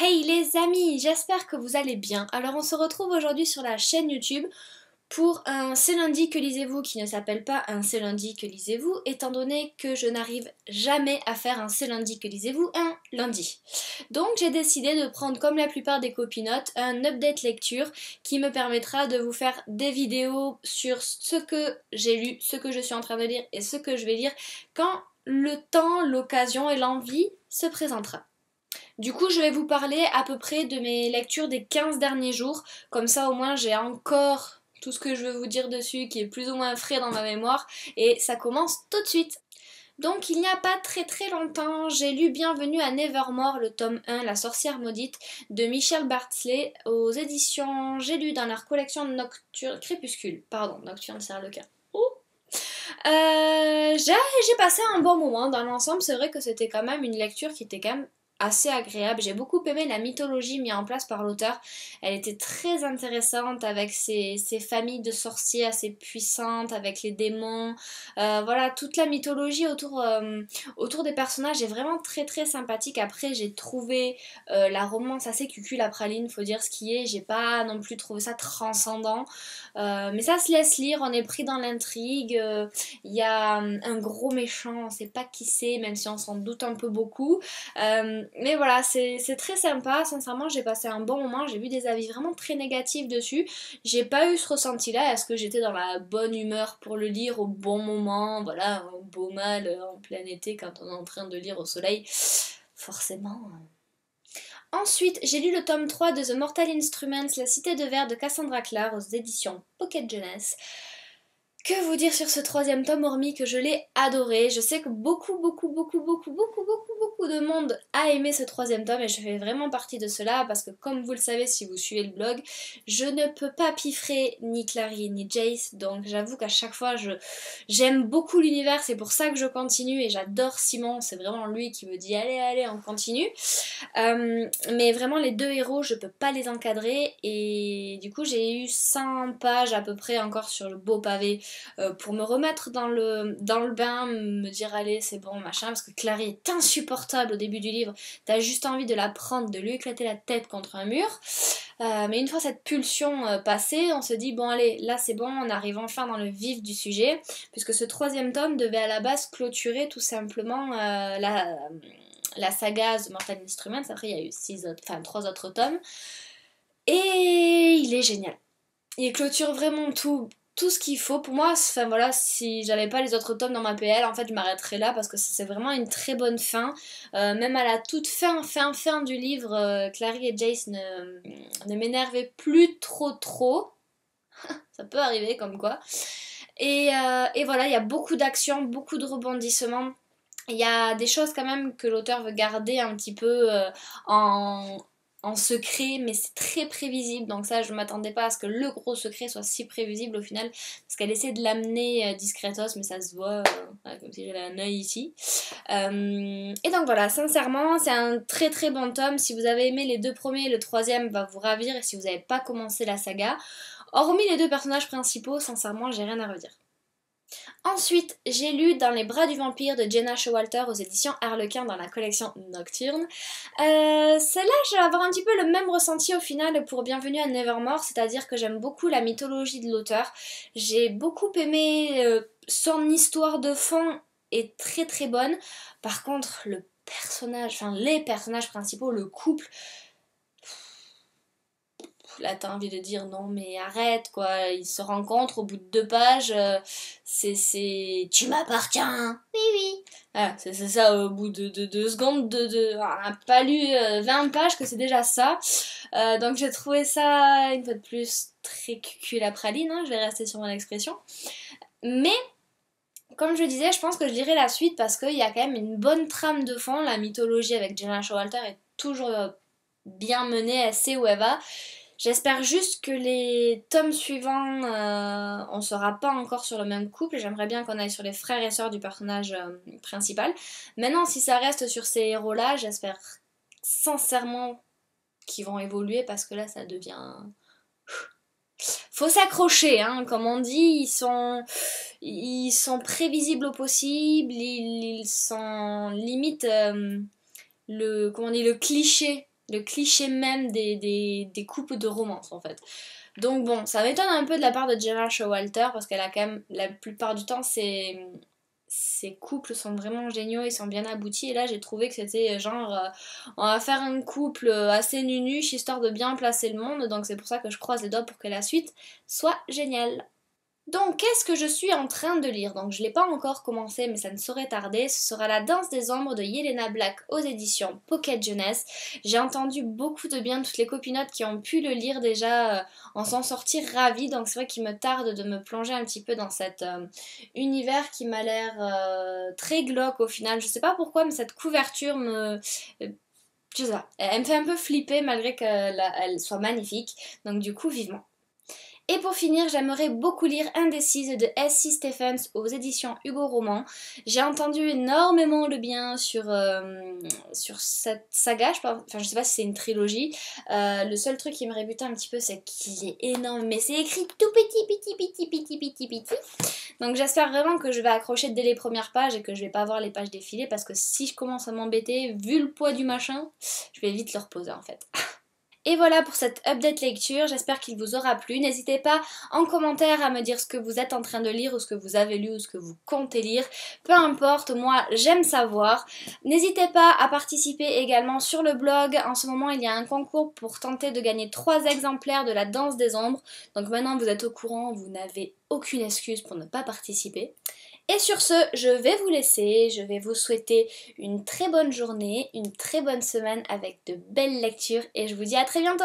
Hey les amis, j'espère que vous allez bien. Alors on se retrouve aujourd'hui sur la chaîne YouTube pour un C'est lundi que lisez-vous qui ne s'appelle pas un C'est lundi que lisez-vous étant donné que je n'arrive jamais à faire un C'est lundi que lisez-vous un lundi. Donc j'ai décidé de prendre comme la plupart des copinotes un update lecture qui me permettra de vous faire des vidéos sur ce que j'ai lu, ce que je suis en train de lire et ce que je vais lire quand le temps, l'occasion et l'envie se présentera. Du coup, je vais vous parler à peu près de mes lectures des 15 derniers jours. Comme ça, au moins, j'ai encore tout ce que je veux vous dire dessus qui est plus ou moins frais dans ma mémoire. Et ça commence tout de suite. Donc il n'y a pas très très longtemps, j'ai lu Bienvenue à Nevermore, le tome 1, La sorcière maudite, de Michel Bartley, aux éditions J'ai lu dans leur collection Nocturne, Crépuscule, pardon, Nocturne c'est le cas. Euh, j'ai passé un bon moment dans l'ensemble, c'est vrai que c'était quand même une lecture qui était quand même assez agréable. J'ai beaucoup aimé la mythologie mise en place par l'auteur. Elle était très intéressante avec ses, familles de sorciers assez puissantes, avec les démons. Euh, voilà, toute la mythologie autour, euh, autour des personnages est vraiment très très sympathique. Après, j'ai trouvé euh, la romance assez cucul à praline, faut dire ce qui est. J'ai pas non plus trouvé ça transcendant. mais ça se laisse lire, on est pris dans l'intrigue. Il y a un gros méchant, on sait pas qui c'est, même si on s'en doute un peu beaucoup mais voilà, c'est très sympa. Sincèrement, j'ai passé un bon moment. J'ai vu des avis vraiment très négatifs dessus. J'ai pas eu ce ressenti-là. Est-ce que j'étais dans la bonne humeur pour le lire au bon moment? Voilà, au beau mal en plein été quand on est en train de lire au soleil. Forcément. Ensuite, j'ai lu le tome 3 de The Mortal Instruments, La Cité de Verre de Cassandra Clare aux éditions Pocket Jeunesse. Que vous dire sur ce troisième tome, hormis que je l'ai adoré. Je sais que beaucoup, beaucoup, beaucoup, beaucoup, beaucoup, beaucoup, beaucoup de monde a aimé ce troisième tome et je fais vraiment partie de cela parce que comme vous le savez si vous suivez le blog, je ne peux pas piffrer ni Clary ni Jace, donc j'avoue qu'à chaque fois j'aime beaucoup l'univers, c'est pour ça que je continue et j'adore Simon, c'est vraiment lui qui me dit allez, allez, on continue. Euh, mais vraiment les deux héros, je peux pas les encadrer. Et du coup j'ai eu 100 pages à peu près encore sur le beau pavé euh, pour me remettre dans le, dans le bain, me dire allez c'est bon machin, parce que Clary est insupportable au début du livre, t'as juste envie de la prendre, de lui éclater la tête contre un mur. Euh, mais une fois cette pulsion euh, passée, on se dit bon allez, là c'est bon, on arrive enfin dans le vif du sujet, puisque ce troisième tome devait à la base clôturer tout simplement la, la saga The Mortal Instruments. Après il y a eu six autres, enfin trois autres tomes. Et il est génial. Il clôture vraiment tout tout ce qu'il faut. Pour moi, enfin voilà, si j'avais pas les autres tomes dans ma PL, en fait, je m'arrêterais là parce que c'est vraiment une très bonne fin. Euh, même à la toute fin, fin, fin du livre, euh, Clary et Jace ne, ne m'énervaient plus trop, trop. Ça peut arriver comme quoi. Et, euh, et voilà, il y a beaucoup d'actions, beaucoup de rebondissements. Il y a des choses quand même que l'auteur veut garder un petit peu en, en secret, mais c'est très prévisible. Donc ça, je m'attendais pas à ce que le gros secret soit si prévisible au final, parce qu'elle essaie de l'amener euh, discretos, mais ça se voit euh, comme si j'avais un œil ici. Euh, et donc voilà, sincèrement, c'est un très très bon tome. Si vous avez aimé les deux premiers, le troisième va vous ravir, et si vous n'avez pas commencé la saga, hormis les deux personnages principaux, sincèrement, j'ai rien à redire. Ensuite, j'ai lu Dans les bras du vampire de Jenna Showalter aux éditions Harlequin dans la collection Nocturne. Euh, Celle-là, je vais avoir un petit peu le même ressenti au final pour Bienvenue à Nevermore, c'est-à-dire que j'aime beaucoup la mythologie de l'auteur. J'ai beaucoup aimé euh, son histoire de fond est très très bonne. Par contre, le personnage, enfin les personnages principaux, le couple, là t'as envie de dire non mais arrête quoi, ils se rencontrent au bout de deux pages, euh, c'est tu m'appartiens, oui oui. Ah, c'est ça au bout de, deux secondes, de, de, on n'a pas lu 20 euh, pages que c'est déjà ça. Euh, donc j'ai trouvé ça une fois de plus très à praline, hein, je vais rester sur mon expression. Mais comme je disais, je pense que je dirais la suite parce qu'il y a quand même une bonne trame de fond. La mythologie avec Jenna Showalter est toujours bien menée, elle sait où elle va. J'espère juste que les tomes suivants, euh, on sera pas encore sur le même couple. J'aimerais bien qu'on aille sur les frères et sœurs du personnage euh, principal. Maintenant, si ça reste sur ces héros-là, j'espère sincèrement qu'ils vont évoluer parce que là, ça devient faut s'accrocher, hein, comme on dit, ils sont, ils sont prévisibles au possible, ils, sont limite euh, le, comment le cliché le cliché même des, des, couples de romance en fait. Donc bon, ça m'étonne un peu de la part de Jenna Showalter parce qu'elle a quand même, la plupart du temps, ses, ses couples sont vraiment géniaux, ils sont bien aboutis. Et là, j'ai trouvé que c'était genre, euh, on va faire un couple assez nunuche histoire de bien placer le monde. Donc c'est pour ça que je croise les doigts pour que la suite soit géniale. Donc, qu'est-ce que je suis en train de lire? Donc, je ne l'ai pas encore commencé, mais ça ne saurait tarder. Ce sera La danse des ombres de Yelena Black aux éditions Pocket Jeunesse. J'ai entendu beaucoup de bien, toutes les copinotes qui ont pu le lire déjà euh, en s'en sortir ravies. Donc, c'est vrai qu'il me tarde de me plonger un petit peu dans cet euh, univers qui m'a l'air euh, très glauque au final. Je sais pas pourquoi, mais cette couverture me je sais pas, elle me fait un peu flipper malgré qu'elle soit magnifique. Donc du coup, vivement. Et pour finir, j'aimerais beaucoup lire Indécise de S.C. Stephens aux éditions Hugo Roman. J'ai entendu énormément le bien sur, euh, sur cette saga, je, pense, enfin, je sais pas si c'est une trilogie. Euh, le seul truc qui me rébutait un petit peu, c'est qu'il est énorme, mais c'est écrit tout petit, petit, petit, petit, petit, petit. Donc j'espère vraiment que je vais accrocher dès les premières pages et que je vais pas voir les pages défiler parce que si je commence à m'embêter, vu le poids du machin, je vais vite le reposer en fait. Et voilà pour cette update lecture, j'espère qu'il vous aura plu. N'hésitez pas en commentaire à me dire ce que vous êtes en train de lire ou ce que vous avez lu ou ce que vous comptez lire. Peu importe, moi j'aime savoir. N'hésitez pas à participer également sur le blog. En ce moment il y a un concours pour tenter de gagner 3 exemplaires de la danse des ombres. Donc maintenant vous êtes au courant, vous n'avez aucune excuse pour ne pas participer. Et sur ce, je vais vous laisser, je vais vous souhaiter une très bonne journée, une très bonne semaine avec de belles lectures et je vous dis à très bientôt